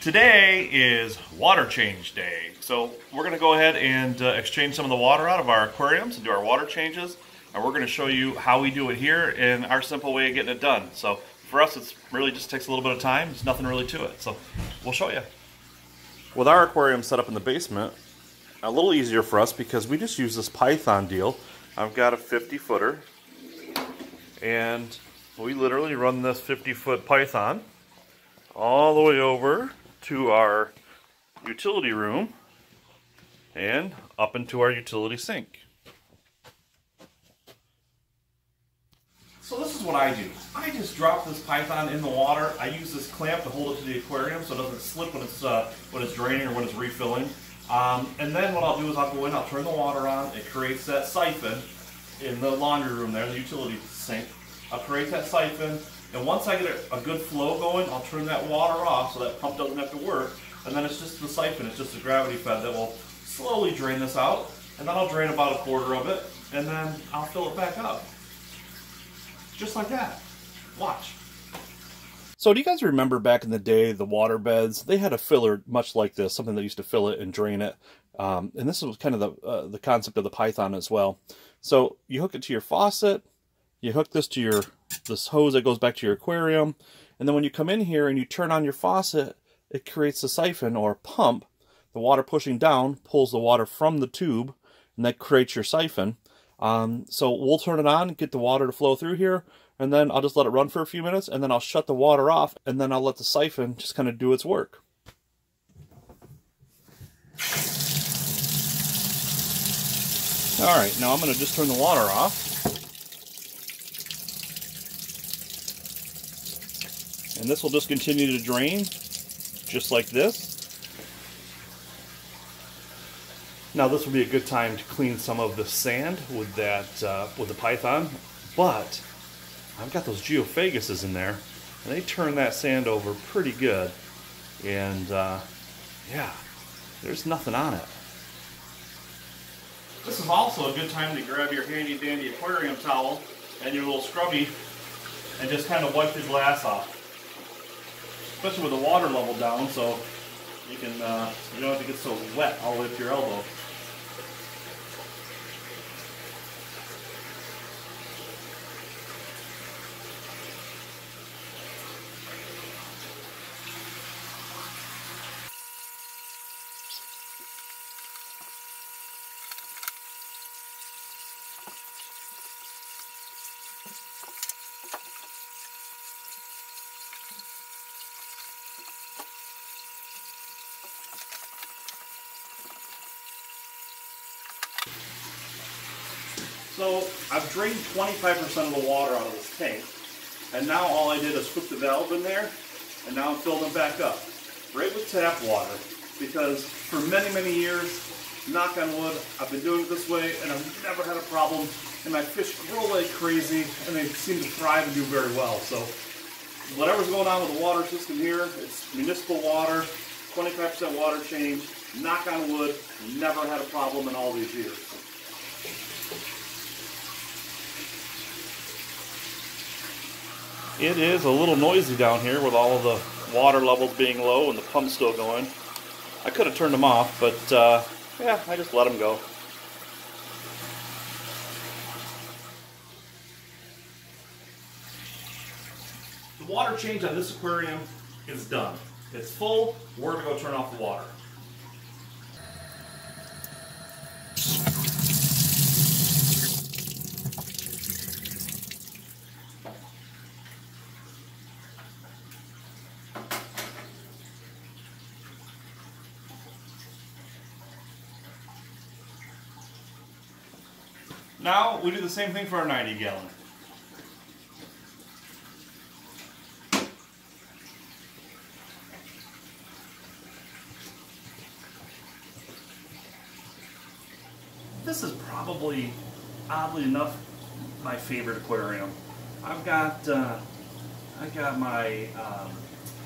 Today is water change day. So we're going to go ahead and uh, exchange some of the water out of our aquariums and do our water changes. And we're going to show you how we do it here in our simple way of getting it done. So for us, it's really just takes a little bit of time. There's nothing really to it. So we'll show you. With our aquarium set up in the basement, a little easier for us because we just use this Python deal. I've got a 50 footer and we literally run this 50 foot Python all the way over to our utility room and up into our utility sink. So this is what I do. I just drop this python in the water. I use this clamp to hold it to the aquarium so it doesn't slip when it's uh, when it's draining or when it's refilling. Um, and then what I'll do is I'll go in, I'll turn the water on. It creates that siphon in the laundry room there, the utility sink. I'll create that siphon. And once I get a, a good flow going, I'll turn that water off so that pump doesn't have to work. And then it's just the siphon, it's just a gravity fed that will slowly drain this out. And then I'll drain about a quarter of it, and then I'll fill it back up. Just like that. Watch. So do you guys remember back in the day, the water beds, they had a filler much like this, something that used to fill it and drain it. Um, and this was kind of the, uh, the concept of the Python as well. So you hook it to your faucet, you hook this to your this hose that goes back to your aquarium, and then when you come in here and you turn on your faucet, it creates a siphon or pump. The water pushing down pulls the water from the tube, and that creates your siphon. Um, so we'll turn it on, get the water to flow through here, and then I'll just let it run for a few minutes, and then I'll shut the water off, and then I'll let the siphon just kind of do its work. Alright, now I'm going to just turn the water off. And this will just continue to drain, just like this. Now this would be a good time to clean some of the sand with that uh, with the python, but I've got those geophaguses in there, and they turn that sand over pretty good. And uh, yeah, there's nothing on it. This is also a good time to grab your handy dandy aquarium towel and your little scrubby and just kind of wipe the glass off. Especially with the water level down so you can uh, you don't have to get so wet all the way up to your elbow. So I've drained 25% of the water out of this tank. And now all I did is put the valve in there, and now I'm filling it back up. Right with tap water. Because for many, many years, knock on wood, I've been doing it this way, and I've never had a problem. And my fish grow like crazy, and they seem to thrive and do very well. So whatever's going on with the water system here, it's municipal water, 25% water change, knock on wood, never had a problem in all these years. It is a little noisy down here with all of the water levels being low and the pump still going. I could have turned them off, but uh, yeah, I just let them go. The water change on this aquarium is done. It's full, we're to go turn off the water. Now we do the same thing for our 90 gallon. This is probably, oddly enough, my favorite aquarium. I've got, uh, I got my um,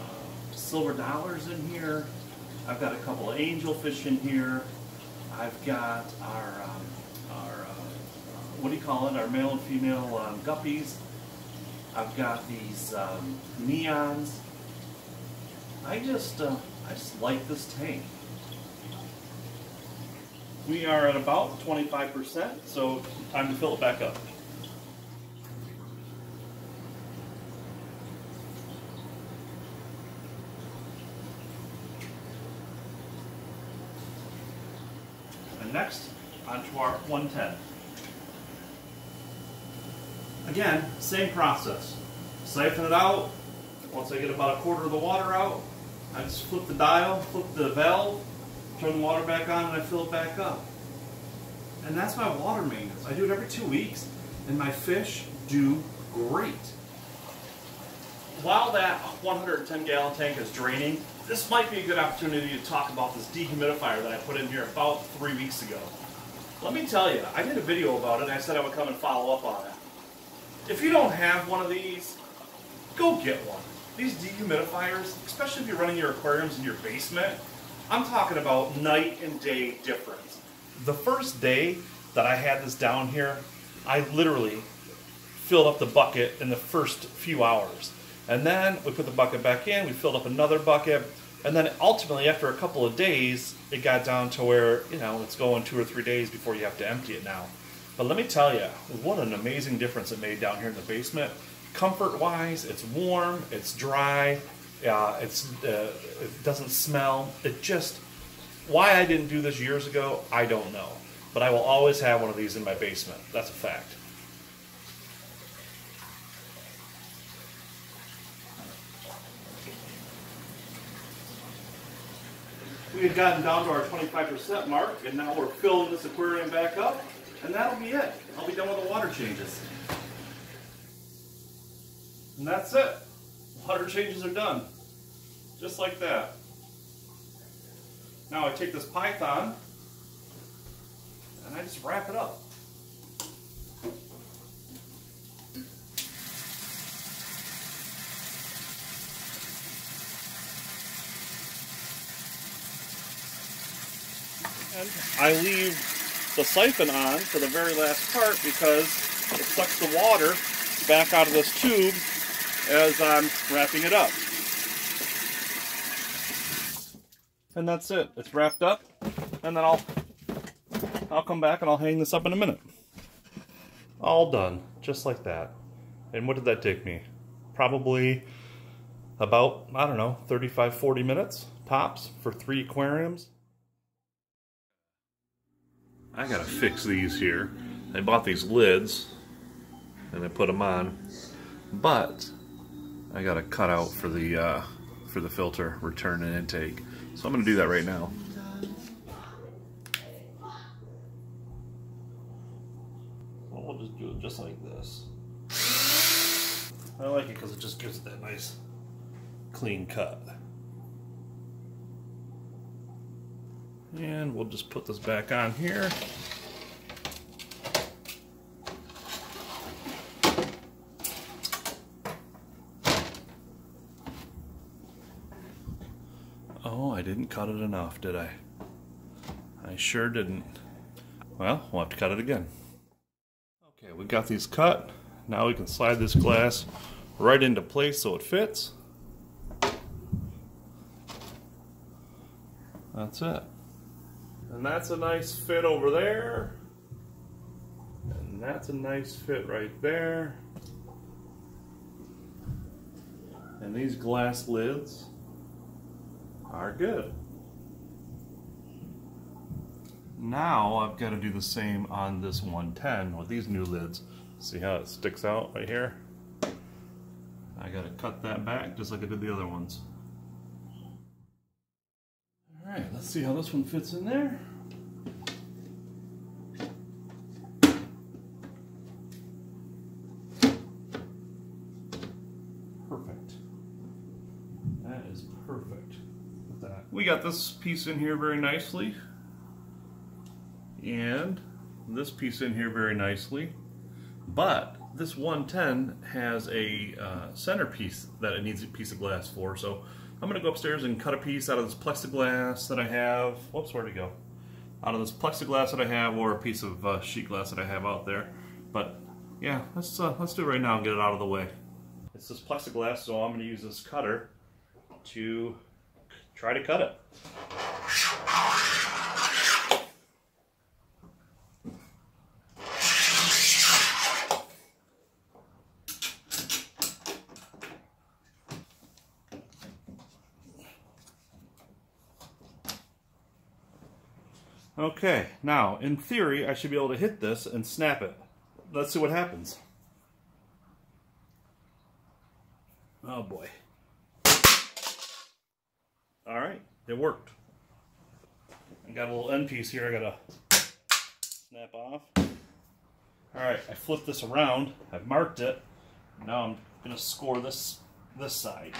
uh, silver dollars in here. I've got a couple of angelfish in here. I've got our um, what do you call it, our male and female um, guppies. I've got these um, neons. I just, uh, I just like this tank. We are at about 25%, so time to fill it back up. And next, onto our 110. Again, same process. Siphon it out. Once I get about a quarter of the water out, I just flip the dial, flip the valve, turn the water back on, and I fill it back up. And that's my water maintenance. I do it every two weeks, and my fish do great. While that 110 gallon tank is draining, this might be a good opportunity to talk about this dehumidifier that I put in here about three weeks ago. Let me tell you, I did a video about it and I said I would come and follow up on it. If you don't have one of these, go get one. These dehumidifiers, especially if you're running your aquariums in your basement, I'm talking about night and day difference. The first day that I had this down here, I literally filled up the bucket in the first few hours. And then we put the bucket back in, we filled up another bucket, and then ultimately after a couple of days, it got down to where, you know, it's going two or three days before you have to empty it now. But let me tell you, what an amazing difference it made down here in the basement. Comfort wise, it's warm, it's dry, uh, it's, uh, it doesn't smell. It just, why I didn't do this years ago, I don't know. But I will always have one of these in my basement. That's a fact. We had gotten down to our 25% mark, and now we're filling this aquarium back up, and that'll be it. I'll be done with the water changes. And that's it. Water changes are done. Just like that. Now I take this python, and I just wrap it up. And I leave the siphon on for the very last part because it sucks the water back out of this tube as I'm wrapping it up. And that's it. It's wrapped up. And then I'll I'll come back and I'll hang this up in a minute. All done. Just like that. And what did that take me? Probably about, I don't know, 35, 40 minutes tops for three aquariums. I gotta fix these here. I bought these lids and I put them on, but I got a cutout for the uh, for the filter return and intake. So I'm gonna do that right now. Well, we'll just do it just like this. I like it because it just gives it that nice clean cut. And we'll just put this back on here. Oh, I didn't cut it enough, did I? I sure didn't. Well, we'll have to cut it again. Okay, we got these cut. Now we can slide this glass right into place so it fits. That's it. And that's a nice fit over there. And that's a nice fit right there. And these glass lids are good. Now I've got to do the same on this 110 with these new lids. See how it sticks out right here? I got to cut that back just like I did the other ones. Alright, let's see how this one fits in there. Perfect. That is perfect. That. We got this piece in here very nicely. And this piece in here very nicely. But this 110 has a uh, centerpiece that it needs a piece of glass for. So I'm going to go upstairs and cut a piece out of this plexiglass that I have. Whoops, where'd it go? Out of this plexiglass that I have or a piece of uh, sheet glass that I have out there. But yeah, let's, uh, let's do it right now and get it out of the way. It's this plexiglass, so I'm going to use this cutter to try to cut it. Okay, now, in theory, I should be able to hit this and snap it. Let's see what happens. Oh boy. Alright, it worked. I got a little end piece here I gotta snap off. Alright, I flipped this around, I've marked it. Now I'm gonna score this this side.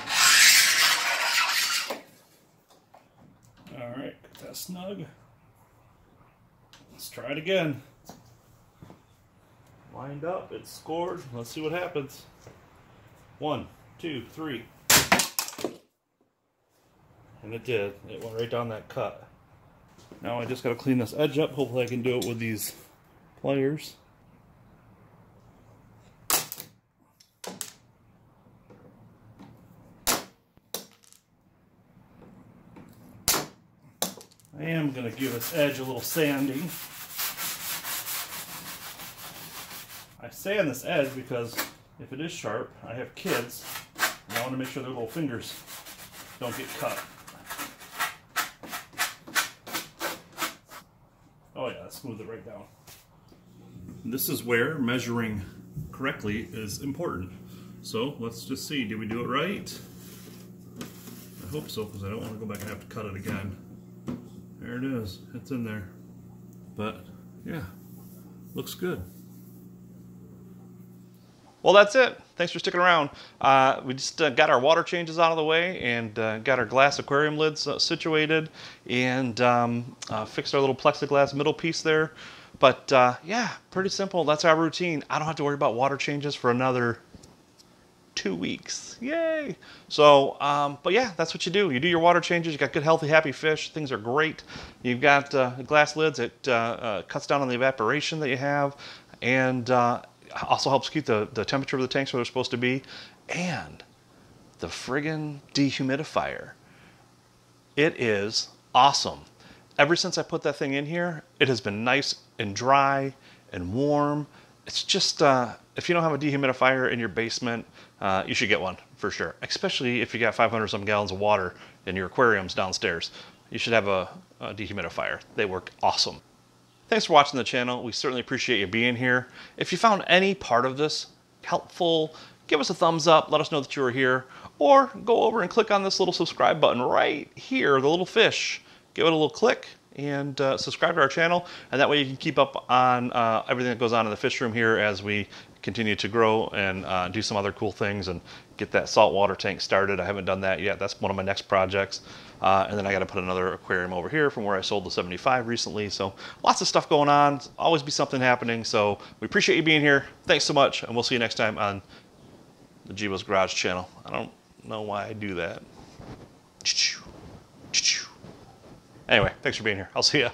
Alright, got that snug. Let's try it again. Lined up, it's scored. Let's see what happens. One, two, three. And it did. It went right down that cut. Now I just got to clean this edge up. Hopefully I can do it with these pliers. I am going to give this edge a little sanding. I sand this edge because if it is sharp, I have kids, and I want to make sure their little fingers don't get cut. Oh yeah, smooth it right down. This is where measuring correctly is important. So let's just see, did we do it right? I hope so, because I don't want to go back and have to cut it again. There it is. It's in there. But yeah, looks good. Well, that's it. Thanks for sticking around. Uh, we just uh, got our water changes out of the way and uh, got our glass aquarium lids uh, situated and um, uh, fixed our little plexiglass middle piece there. But uh, yeah, pretty simple. That's our routine. I don't have to worry about water changes for another two weeks. Yay! So, um, but yeah, that's what you do. You do your water changes. You got good, healthy, happy fish. Things are great. You've got uh, glass lids. It uh, uh, cuts down on the evaporation that you have, and uh, also helps keep the, the temperature of the tanks where they're supposed to be. And the friggin' dehumidifier. It is awesome. Ever since I put that thing in here, it has been nice and dry and warm. It's just, uh, if you don't have a dehumidifier in your basement, uh, you should get one for sure. Especially if you got 500 some gallons of water in your aquariums downstairs. You should have a, a dehumidifier. They work awesome. Thanks for watching the channel. We certainly appreciate you being here. If you found any part of this helpful, give us a thumbs up. Let us know that you were here. Or go over and click on this little subscribe button right here, the little fish. Give it a little click and uh, subscribe to our channel. And that way you can keep up on uh, everything that goes on in the fish room here as we continue to grow and uh, do some other cool things and get that saltwater tank started. I haven't done that yet. That's one of my next projects. Uh, and then I got to put another aquarium over here from where I sold the 75 recently. So lots of stuff going on. Always be something happening. So we appreciate you being here. Thanks so much. And we'll see you next time on the Gebo's Garage channel. I don't know why I do that. Anyway, thanks for being here. I'll see ya.